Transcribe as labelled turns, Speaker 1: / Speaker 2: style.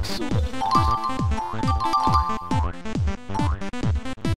Speaker 1: black suit.